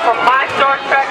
from my Star Trek